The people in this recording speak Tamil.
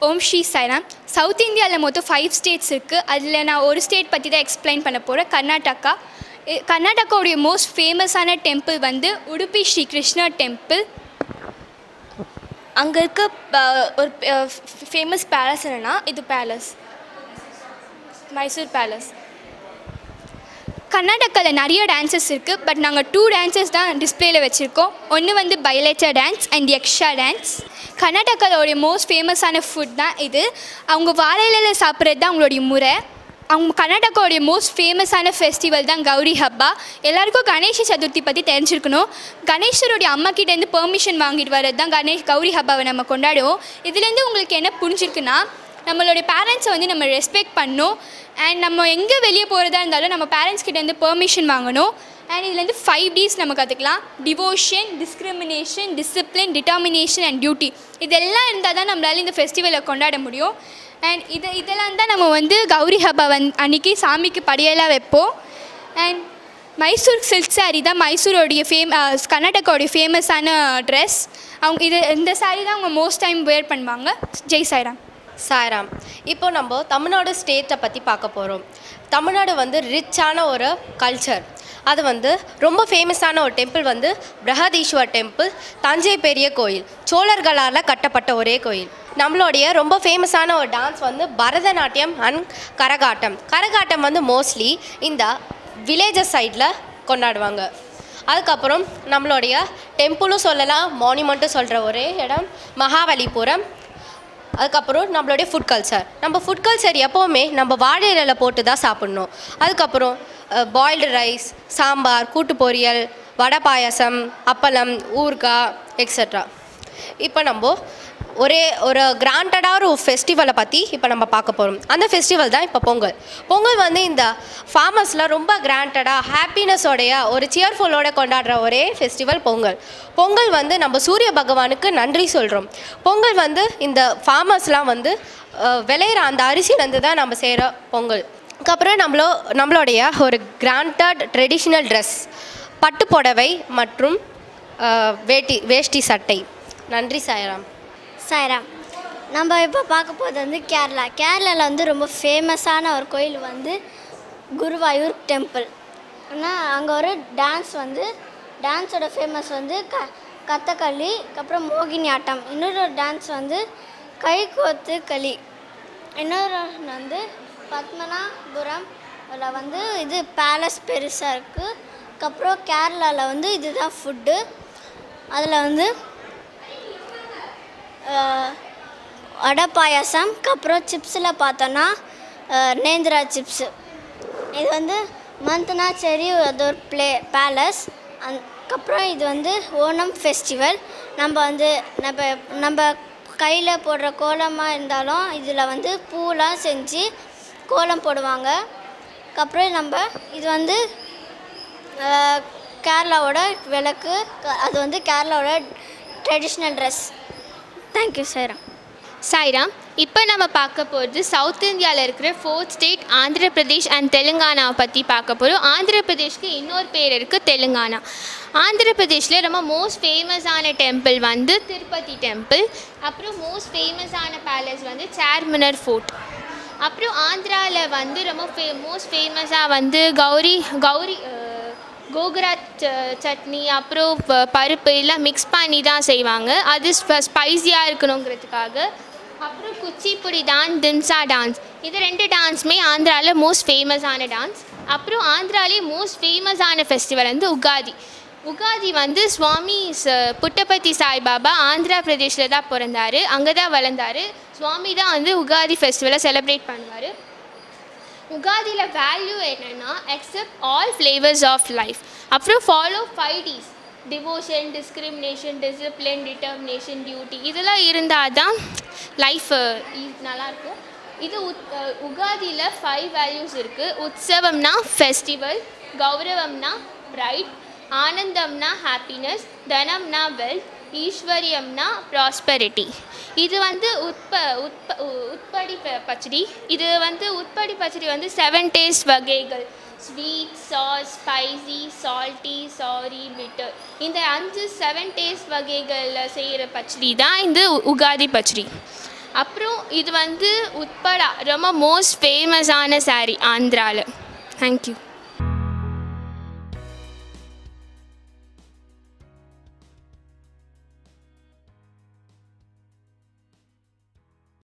ஓம் ஸ்ரீ சாய்ராம். சவுத் இந்தியாவில் மொத்தம் ஃபைவ் ஸ்டேட்ஸ் இருக்குது அதில் நான் ஒரு ஸ்டேட் பற்றி தான் எக்ஸ்பிளைன் பண்ண போகிறேன் கர்நாடகா. கர்நாடகாவுடைய மோஸ்ட் ஃபேமஸான டெம்பிள் வந்து உடுப்பி ஸ்ரீ கிருஷ்ணா டெம்பிள் அங்கே இருக்க ப- ஒரு ஃபேமஸ் பேலஸ் என்னென்னா இது பேலஸ் மைசூர் பேலஸ் கர்நாடகாவில் நிறைய டான்சஸ் இருக்குது பட் நாங்கள் டூ டான்சஸ் தான் டிஸ்பிளேல வச்சுருக்கோம். ஒன்று வந்து Bayalata dance and Yaksha dance கர்நாடகாவோடைய most ஃபேமஸான ஃபுட் தான் இது. அவங்க வாழையில சாப்பிட்றது தான் அவங்களுடைய முறை. அவங்க கர்நாடகாவுடைய மோஸ்ட் ஃபேமஸான ஃபெஸ்டிவல் தான் கௌரி ஹப்பா. எல்லாருக்கும் கணேஷ சதுர்த்தி பற்றி தெரிஞ்சிருக்கணும். கணேஷருடைய அம்மா கிட்டேருந்து பெர்மிஷன் வாங்கிட்டு வர்றது தான் கணேஷ் கௌரி ஹப்பாவை நம்ம கொண்டாடுவோம். இதுலேருந்து உங்களுக்கு என்ன புரிஞ்சிருக்குன்னா நம்மளுடைய பேரண்ட்ஸை வந்து நம்ம ரெஸ்பெக்ட் பண்ணணும். அண்ட் நம்ம எங்கே வெளியே போகிறதா இருந்தாலும் நம்ம பேரண்ட்ஸ் கிட்டேருந்து பெர்மிஷன் வாங்கணும். அண்ட் இதுலேருந்து ஃபைவ் டீஸ் நம்ம கற்றுக்கலாம் devotion discrimination discipline determination and duty இதெல்லாம் இருந்தால் தான் நம்மளால் இந்த ஃபெஸ்டிவலை கொண்டாட முடியும். அண்ட் இது இதெல்லாம் தான் நம்ம வந்து கௌரி ஹப்பா வந் அன்றைக்கி சாமிக்கு படியெல்லாம் வைப்போம். அண்ட் மைசூர் சில்க் saree தான் மைசூரோடைய ஃபேம் கர்நாடகாவுடைய ஃபேமஸான ட்ரெஸ் அவங்க இது இந்த saree தான் அவங்க மோஸ்ட் டைம் வேர் பண்ணுவாங்க. ஜெய் சாய்ராம். சாய்ராம். இப்போ நம்ம தமிழ்நாடு ஸ்டேட்டை பற்றி பார்க்க போகிறோம் தமிழ்நாடு வந்து ரிச்சான ஒரு கல்ச்சர் அது வந்து ரொம்ப ஃபேமஸான ஒரு டெம்பிள் வந்து பிரகதீஸ்வர் டெம்பிள் தஞ்சை பெரிய கோயில் சோழர்களால் கட்டப்பட்ட ஒரே கோயில். நம்மளுடைய ரொம்ப ஃபேமஸான ஒரு டான்ஸ் வந்து பரதநாட்டியம் அண்ட் கரகாட்டம். கரகாட்டம் வந்து மோஸ்ட்லி இந்த வில்லேஜஸ் சைடில் கொண்டாடுவாங்க. அதுக்கப்புறம் நம்மளுடைய டெம்பிளும் சொல்லலாம் மானுமெண்ட்டும் சொல்கிற ஒரே இடம் மகாபலிபுரம் அதுக்கப்புறம் நம்மளுடைய ஃபுட் கல்ச்சர் நம்ம ஃபுட் கல்ச்சர் எப்போவுமே நம்ம வாழை இலையில போட்டு தான் சாப்பிட்ணும். அதுக்கப்புறம் பாயில்டு ரைஸ் சாம்பார் கூட்டு பொரியல் வடை பாயசம் அப்பளம் ஊறுகாய் எக்ஸட்ரா இப்போ நம்ம ஒரே ஒரு கிராண்டடாக ஒரு ஃபெஸ்டிவலை பற்றி இப்போ நம்ம பார்க்க போகிறோம் அந்த ஃபெஸ்டிவல் தான் இப்போ பொங்கல். பொங்கல் வந்து இந்த ஃபார்மர்ஸில் ரொம்ப கிராண்டடாக ஹாப்பினஸோடைய ஒரு சியர்ஃபுல்லோட கொண்டாடுற ஒரே ஃபெஸ்டிவல் பொங்கல். பொங்கல் வந்து நம்ம சூரிய பகவானுக்கு நன்றி சொல்கிறோம் பொங்கல் வந்து இந்த ஃபார்மர்ஸ்லாம் வந்து விளையிற அந்த அரிசியிலேருந்து தான் நம்ம செய்கிற பொங்கல். அதுக்கப்புறம் நம்மளோ நம்மளுடைய ஒரு கிராண்டட் ட்ரெடிஷ்னல் ட்ரெஸ் பட்டு புடவை மற்றும் வேட்டி வேஷ்டி சட்டை. நன்றி சாய்ராம். சாய்ராம் நம்ம இப்போ பார்க்க போகிறது வந்து கேரளா. கேரளாவில் வந்து ரொம்ப ஃபேமஸான ஒரு கோயில் வந்து குருவாயூர் டெம்பிள் ஆனால் அங்கே ஒரு டான்ஸ் வந்து டான்ஸோட ஃபேமஸ் வந்து க கத்தக்களி அப்புறம் மோகினி ஆட்டம். இன்னொரு டான்ஸ் வந்து கைகோத்து களி. இன்னொரு வந்து பத்மநாபுரம் அதில் வந்து இது பேலஸ் பெருசாக இருக்குது அதுக்கப்புறம் கேரளாவில் வந்து இதுதான் ஃபுட்டு அதில் வந்து வடை பாயாசம் அப்புறம் சிப்ஸில் பார்த்தோன்னா நேந்திரா சிப்ஸு. இது வந்து மந்த்னா சரி அது ஒரு ப்ளே பேலஸ். அதுக்கப்புறம் இது வந்து ஓணம் ஃபெஸ்டிவல். நம்ம வந்து நம்ம நம்ம கையில் போடுற கோலமாக இருந்தாலும் இதில் வந்து பூலாம் செஞ்சு கோலம் போடுவாங்க. அதுக்கப்புறம் நம்ம இது வந்து கேரளாவோட விளக்கு அது வந்து கேரளாவோட traditional dress. Thank you sir. Sairam இப்போ நம்ம பார்க்க போகிறது சவுத் இந்தியாவில் இருக்கிற fourth state Andhra Pradesh and தெலுங்கானாவை பற்றி பார்க்க போகிறோம் ஆந்திர பிரதேஷ்க்கு இன்னொரு பேர் இருக்குது தெலுங்கானா. ஆந்திர பிரதேஷில் ரொம்ப மோஸ்ட் ஃபேமஸான டெம்பிள் வந்து திருப்பதி டெம்பிள் அப்புறம் மோஸ்ட் ஃபேமஸான பேலஸ் வந்து சேர்மினர் ஃபோர்ட் அப்புறம் ஆந்திராவில் வந்து ரொம்ப ஃபே மோஸ்ட் ஃபேமஸாக வந்து கௌரி கௌரி கோகுரா ச- சட்னி அப்புறம் ப- பருப்பு எல்லாம் மிக்ஸ் பண்ணி தான் செய்வாங்க. அது ஸ்பைஸியாக இருக்கணுங்கிறதுக்காக. அப்புறம் குச்சிப்புடி டான்ஸ் திம்சா டான்ஸ் இது ரெண்டு டான்ஸுமே ஆந்திராவில் மோஸ்ட் ஃபேமஸான டான்ஸ் அப்புறம் ஆந்திராலே மோஸ்ட் ஃபேமஸான ஃபெஸ்டிவல் வந்து உகாதி. உகாதி வந்து சுவாமி ச- சாய்பாபா ஆந்திரா பிரதேஷில் தான் பிறந்தாரு. அங்கே தான் வளர்ந்தார். சுவாமி தான் வந்து உகாதி ஃபெஸ்டிவலை செலிப்ரேட் பண்ணுவார். உகாதியில் வேல்யூ என்னென்னா accept all flavours of life அப்புறம் follow five D's devotion discrimination discipline determination duty இதெல்லாம் இருந்தால் தான் லைஃப் நல்லாயிருக்கும். இது உத் உகாதியில் ஃபைவ் வேல்யூஸ் இருக்குது உற்சவம்னா ஃபெஸ்டிவல் கௌரவம்னா ப்ரைட் ஆனந்தம்னா ஹாப்பினஸ் தனம்னா வெல்த் ஈஸ்வரியம்னா ப்ராஸ்பெரிட்டி இது வந்து உட்ப உட்ப உட்படி ப- பச்சடி. இது வந்து உட்படி பச்சடி வந்து செவன் டேஸ்ட் வகைகள். Sweet sour spicy salty sorry bitter இந்த அஞ்சு செவன் டேஸ்ட் வகைகளில் செய்கிற பச்சடி தான் இந்த உ- உகாதி பச்சடி. அப்புறம் இது வந்து உட்படா ரொம்ப மோஸ்ட் ஃபேமஸான saree ஆந்திராவில் தேங்க்யூ